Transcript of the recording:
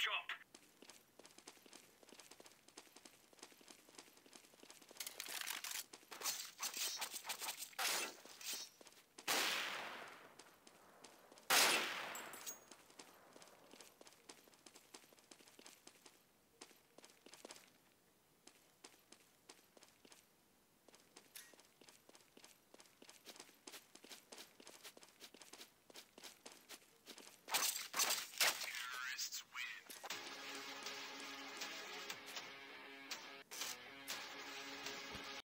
chop.